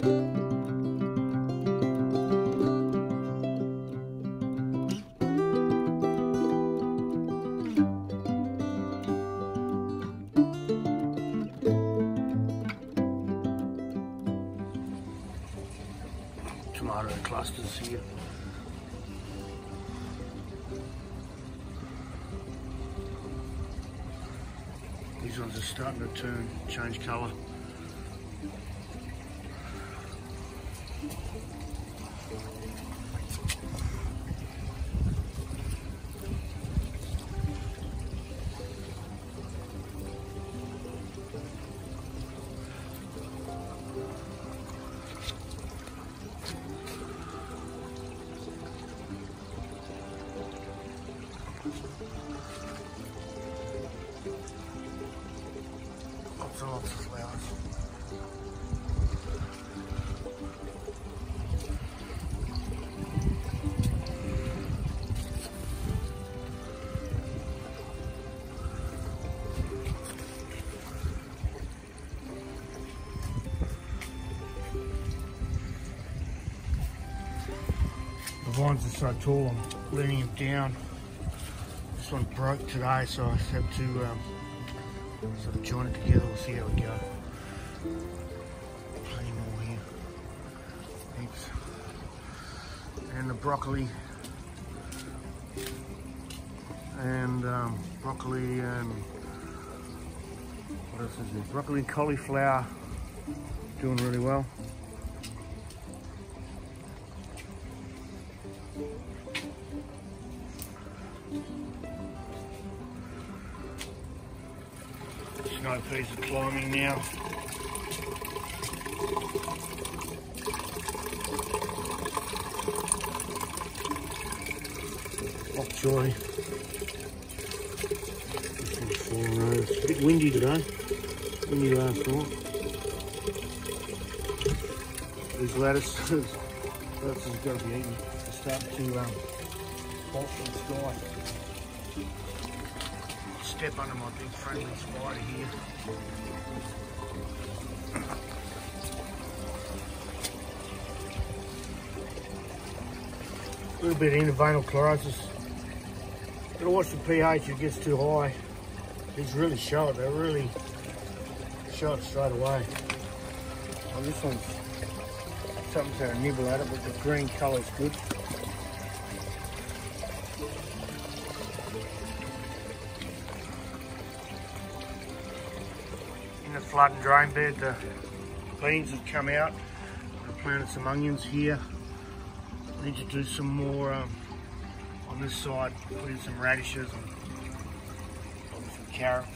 Tomato clusters here. These ones are starting to turn, change colour. Flowers. The vines are so tall, I'm leaning them down. This one broke today, so I have to um, of join it together. We'll see how we go. Plenty more here. Heaps. And the broccoli. And um, broccoli and what else is there? Broccoli and cauliflower doing really well. Snow peas are climbing now. This one's. It's a bit windy today. Windy last night. These lettuce, lettuce has got to be eaten. It's starting to um, from the sky step under my big friendly spider here. A little bit of interveinal chlorosis. Gotta watch the pH, it gets too high. These really show it, they really show it straight away. Oh, this one's, something's a nibble at it, but the green colour's good. The flood and drain bed. The beans have come out. I planted some onions here. Need to do some more um, on this side, put in some radishes and some carrots.